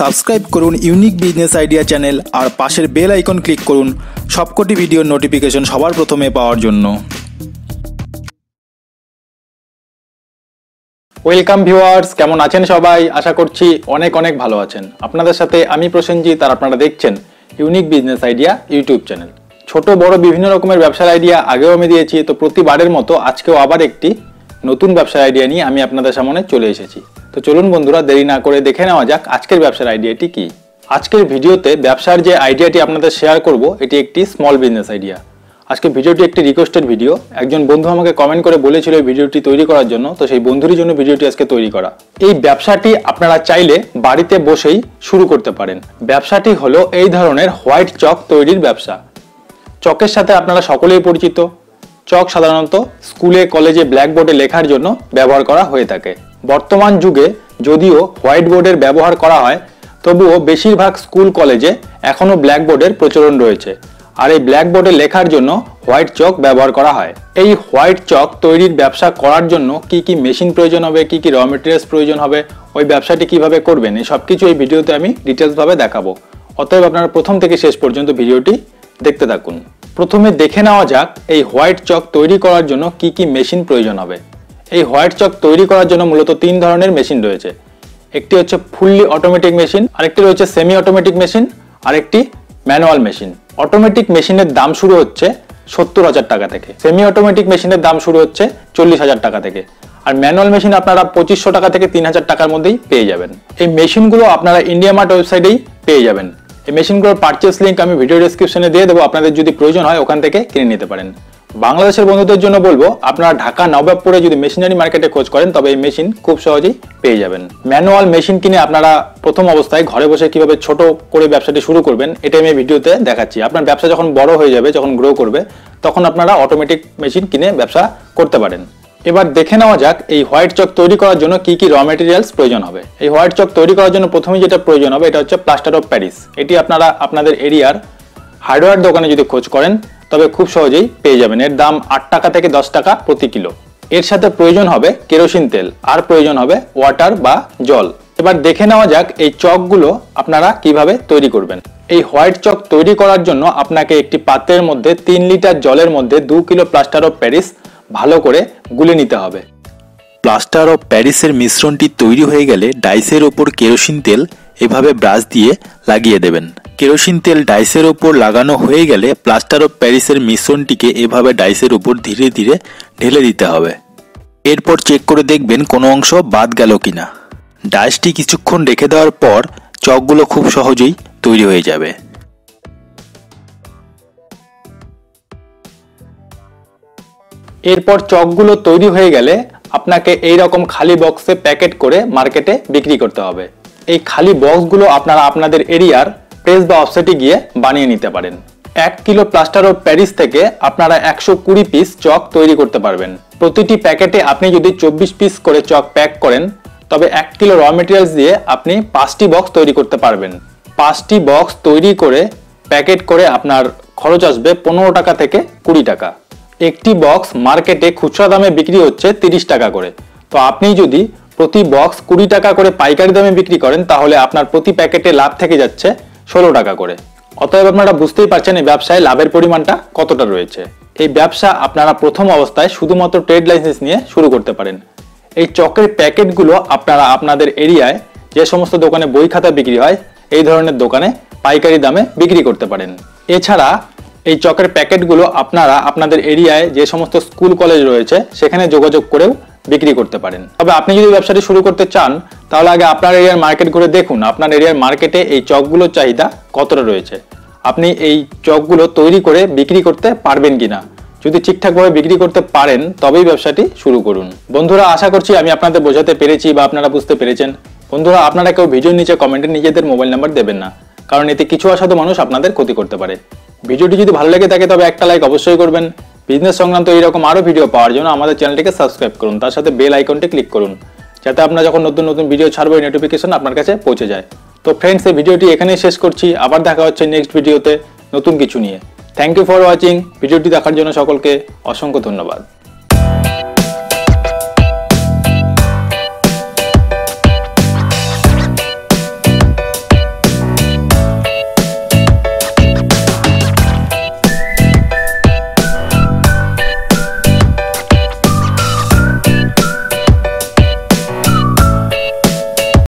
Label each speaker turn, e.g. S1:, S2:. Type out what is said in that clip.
S1: Subscribe করুন unique business idea channel আর পাশের বেল আইকন ক্লিক করুন সবকটি ভিডিওর নোটিফিকেশন সবার প্রথমে পাওয়ার জন্য।
S2: ওয়েলকাম ভিউয়ার্স, কেমন আছেন সবাই? আশা করছি অনেক অনেক ভালো আছেন। আপনাদের সাথে আমি প্রসেনজিৎ আর আপনারা দেখছেন unique business idea YouTube channel. ছোট, বড়, বিভিন্ন রকমের ব্যবসার আইডিয়া আগেও আমি দিয়েছি, তো প্রতিবারের মতো আজকেও আবার একটি নতুন ব্যবসার আইডিয়া নিয়ে আমি আপনাদের সামনে চলে এসেছি। তো চলুন বন্ধুরা, দেরি না করে দেখে নেওয়া যাক আজকের ব্যবসার আইডিয়াটি কি। আজকের ভিডিওতে ব্যবসার যে আইডিয়াটি আপনাদের শেয়ার করব, এটি একটি স্মল বিজনেস আইডিয়া আজকে ভিডিওটি একটি রিকোয়েস্টেড ভিডিও একজন বন্ধু আমাকে কমেন্ট করে বলেছিল এই ভিডিওটি তৈরি করার জন্য, তো সেই বন্ধুরই জন্য ভিডিওটি আজকে তৈরি করা। এই ব্যবসাটি আপনারা চাইলে বাড়িতে বসেই শুরু করতে পারেন। ব্যবসাটি হলো এই ধরনের হোয়াইট চক তৈরির ব্যবসা। চকের সাথে আপনারা সকলেই পরিচিত। চক সাধারণত স্কুলে, কলেজে ব্ল্যাকবোর্ডে লেখার জন্য ব্যবহার করা হয়ে থাকে। বর্তমান যুগে যদিও হোয়াইট বোর্ডের ব্যবহার করা হয়, তবুও বেশিরভাগ স্কুল কলেজে এখনও ব্ল্যাকবোর্ডের প্রচলন রয়েছে। আর এই ব্ল্যাকবোর্ডে লেখার জন্য হোয়াইট চক ব্যবহার করা হয়। এই হোয়াইট চক তৈরির ব্যবসা করার জন্য কি কি মেশিন প্রয়োজন হবে, কি কি র মেটেরিয়ালস প্রয়োজন হবে, ওই ব্যবসাটি কীভাবে করবেন, এই সব কিছু এই ভিডিওতে আমি ডিটেলসভাবে দেখাবো। অতএব আপনারা প্রথম থেকে শেষ পর্যন্ত ভিডিওটি দেখতে থাকুন। প্রথমে দেখে নেওয়া যাক এই হোয়াইট চক তৈরি করার জন্য কি কি মেশিন প্রয়োজন হবে। এই হোয়াইট চক তৈরি করার জন্য মূলত তিন ধরনের মেশিন রয়েছে। একটি হচ্ছে ফুললি অটোমেটিক মেশিন, আরেকটি রয়েছে সেমি অটোমেটিক মেশিন, আরেকটি ম্যানুয়াল মেশিন। অটোমেটিক মেশিনের দাম শুরু হচ্ছে সত্তর হাজার টাকা থেকে। সেমি অটোমেটিক মেশিনের দাম শুরু হচ্ছে চল্লিশ হাজার টাকা থেকে। আর ম্যানুয়াল মেশিন আপনারা পঁচিশশো টাকা থেকে তিন হাজার টাকার মধ্যেই পেয়ে যাবেন। এই মেশিনগুলো আপনারা ইন্ডিয়া মার্ট ওয়েবসাইটেই পেয়ে যাবেন। এই মেশিনগুলোর পারচেস লিঙ্ক আমি ভিডিও ডিসক্রিপশনে দিয়ে দেবো। আপনাদের যদি প্রয়োজন হয় ওখান থেকে কিনে নিতে পারেন। বাংলাদেশের বন্ধুদের জন্য বলব, আপনারা ঢাকা নবাবপুরে যদি মেশিনারি মার্কেটে খোঁজ করেন, তবে এই মেশিন খুব সহজেই পেয়ে যাবেন। ম্যানুয়াল মেশিন কিনে আপনারা প্রথম অবস্থায় ঘরে বসে কীভাবে ছোট করে ব্যবসাটি শুরু করবেন এটা আমি ভিডিওতে দেখাচ্ছি। আপনার ব্যবসা যখন বড় হয়ে যাবে, যখন গ্রো করবে, তখন আপনারা অটোমেটিক মেশিন কিনে ব্যবসা করতে পারেন। এবার দেখে নেওয়া যাক, এই হোয়াইট চক তৈরি করার জন্য কি কি র মেটেরিয়ালস প্রয়োজন হবে। এই হোয়াইট চক তৈরি করার জন্য প্রথমেই যেটা প্রয়োজন হবে, এটা হচ্ছে প্লাস্টার অফ প্যারিস এটি আপনারা আপনাদের এরিয়ার হার্ডওয়্যার দোকানে যদি খোঁজ করেন তবে খুব সহজেই পেয়ে যাবেন। এর দাম আট টাকা থেকে দশ টাকা প্রতি কিলো। এর সাথে প্রয়োজন হবে কেরোসিন তেল, আর প্রয়োজন হবে ওয়াটার বা জল। এবার দেখে নেওয়া যাক এই চকগুলো আপনারা কীভাবে তৈরি করবেন। এই হোয়াইট চক তৈরি করার জন্য আপনাকে একটি পাত্রের মধ্যে তিন লিটার জলের মধ্যে দু কিলো প্লাস্টার অফ প্যারিস ভালো করে গুলে নিতে হবে।
S1: প্লাস্টার অফ প্যারিসের মিশ্রণটি তৈরি হয়ে গেলে ডাইসের ওপর কেরোসিন তেল এভাবে ব্রাশ দিয়ে লাগিয়ে দেবেন। কেরোসিন তেল ডাইসের ওপর লাগানো হয়ে গেলে প্লাস্টার অফ প্যারিসের মিশ্রণটিকে এভাবে ডাইসের ওপর ধীরে ধীরে ঢেলে দিতে হবে। এরপর চেক করে দেখবেন কোনো অংশ বাদ গেল কিনা। ডাইসটি কিছুক্ষণ রেখে দেওয়ার পর চকগুলো খুব সহজেই তৈরি হয়ে যাবে।
S2: এরপর চকগুলো তৈরি হয়ে গেলে আপনাকে এই রকম খালি বক্সে প্যাকেট করে মার্কেটে বিক্রি করতে হবে। এই খালি বক্সগুলো আপনারা আপনাদের এরিয়ার প্রেস বা অফসেটে গিয়ে বানিয়ে নিতে পারেন। এক কিলো প্লাস্টার অফ প্যারিস থেকে আপনারা একশো কুড়ি পিস চক তৈরি করতে পারবেন। প্রতিটি প্যাকেটে আপনি যদি চব্বিশ পিস করে চক প্যাক করেন, তবে এক কিলো র মেটেরিয়ালস দিয়ে আপনি পাঁচটি বক্স তৈরি করতে পারবেন। পাঁচটি বক্স তৈরি করে প্যাকেট করে আপনার খরচ আসবে পনেরো টাকা থেকে কুড়ি টাকা। একটি বক্স মার্কেটে খুচরা দামে বিক্রি হচ্ছে তিরিশ টাকা করে। তো আপনি যদি প্রতি বক্স কুড়ি টাকা করে পাইকারি দামে বিক্রি করেন, তাহলে আপনার প্রতি প্যাকেটে লাভ থেকে যাচ্ছে ষোলো টাকা করে। অতএব আপনারা বুঝতেই পারছেন এই ব্যবসায় লাভের পরিমাণটা কতটা রয়েছে। এই ব্যবসা আপনারা প্রথম অবস্থায় শুধুমাত্র ট্রেড লাইসেন্স নিয়ে শুরু করতে পারেন। এই চকের প্যাকেটগুলো আপনারা আপনাদের এরিয়ায় যে সমস্ত দোকানে বই খাতা বিক্রি হয়, এই ধরনের দোকানে পাইকারি দামে বিক্রি করতে পারেন। এছাড়া এই চকের প্যাকেটগুলো আপনারা আপনাদের এরিয়ায় যে সমস্ত স্কুল কলেজ রয়েছে, সেখানে যোগাযোগ করেও বিক্রি করতে পারেন। তবে আপনি যদি ব্যবসাটি শুরু করতে চান, তাহলে আগে আপনার এরিয়ার মার্কেট ঘুরে দেখুন, আপনার এরিয়ার মার্কেটে এই চকগুলোর চাহিদা কতটা রয়েছে। আপনি এই চকগুলো তৈরি করে বিক্রি করতে পারবেন কিনা। যদি ঠিকঠাকভাবে বিক্রি করতে পারেন, তবেই ব্যবসাটি শুরু করুন। বন্ধুরা, আশা করছি আমি আপনাদের বোঝাতে পেরেছি বা আপনারা বুঝতে পেরেছেন। বন্ধুরা, আপনারা কেউ ভিডিওর নিচে কমেন্টে নিজেদের মোবাইল নাম্বার দেবেন না, কারণ এতে কিছু অসাধু মানুষ আপনাদের ক্ষতি করতে পারে। ভিডিওটি যদি ভালো লেগে থাকে, তবে একটা লাইক অবশ্যই করবেন। বিজনেস সংক্রান্ত এইরকম আরও ভিডিও পাওয়ার জন্য আমাদের চ্যানেলটিকে সাবস্ক্রাইব করুন। তার সাথে বেল আইকনটি ক্লিক করুন, যাতে আপনার যখন নতুন নতুন ভিডিও ছাড়বো নোটিফিকেশন আপনার কাছে পৌঁছে যায়। তো ফ্রেন্ডস এই ভিডিওটি এখানেই শেষ করছি। আবার দেখা হচ্ছে নেক্সট ভিডিওতে নতুন কিছু নিয়ে। থ্যাংক ইউ ফর ওয়াচিং ভিডিওটি দেখার জন্য সকলকে অসংখ্য ধন্যবাদ।